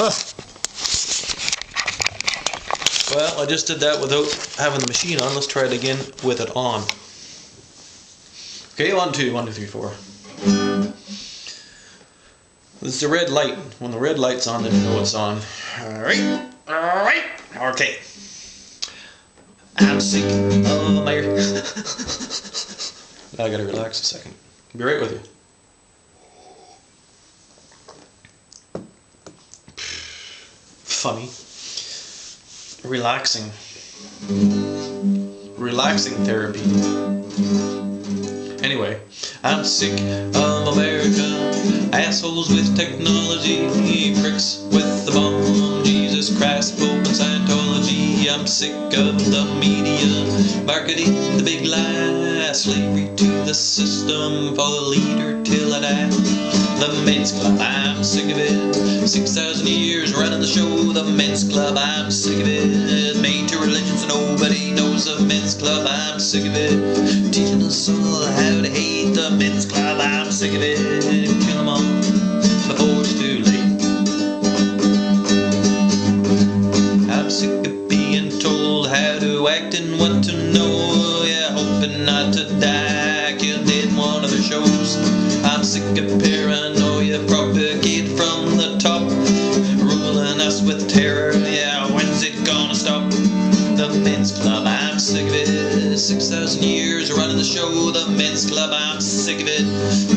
Well, I just did that without having the machine on. Let's try it again with it on. Okay, one, two, one, two, three, four. This is the red light. When the red light's on, then you know it's on. Alright, alright, okay. I'm sick of my. now I gotta relax a second. Be right with you. Funny. Relaxing. Relaxing therapy. Anyway, I'm sick of America. Assholes with technology. Pricks with the bomb. Jesus Christ, Pope and Scientology. I'm sick of the media. Marketing the big lie. Slavery to the system. Follow the leader till I die. The men's club, I'm sick of it. 6,000 years running the show. The men's club, I'm sick of it. Made to religions, nobody knows the men's club, I'm sick of it. Teaching us all how to hate the men's club, I'm sick of it. Kill them all before it's too late. I'm sick of being told how to act and what to know. Yeah, hoping not to die. Killed in one of the shows. I'm sick of paranoia propagated from men's club, I'm sick of it. Six thousand years running the show. The men's club, I'm sick of it.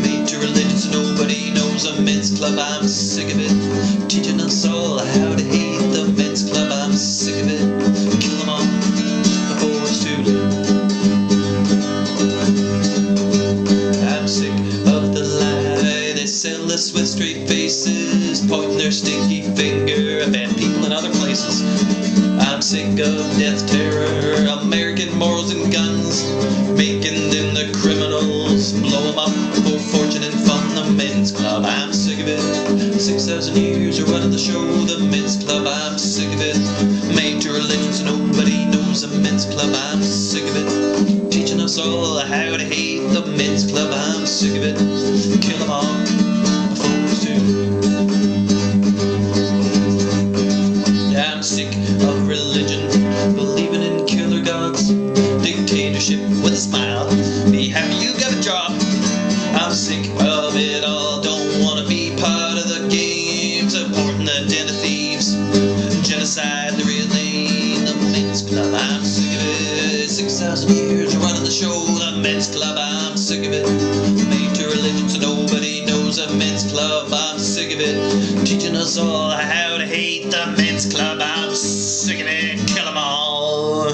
Made to religions, nobody knows the men's club, I'm sick of it. Teaching us all how to hate the men's club, I'm sick of it. Kill them all before it's too late. I'm sick of the lie. They sell us with straight faces, pointing their stinky finger at bad people in other places. Sick of death terror, American morals and guns, making them the criminals, blow 'em up for fortune and fun. The men's club, I'm sick of it. Six thousand years of running the show. The men's club, I'm sick of it. To religions, nobody knows the men's club, I'm sick of it. Teaching us all how to hate the men's club, I'm sick of it. Men's club. I'm sick of it. Six thousand years running the show. The men's club. I'm sick of it. Made to religion, so nobody knows the men's club. I'm sick of it. Teaching us all how to hate the men's club. I'm sick of it. Kill 'em all.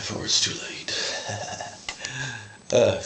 Before it's too late. uh,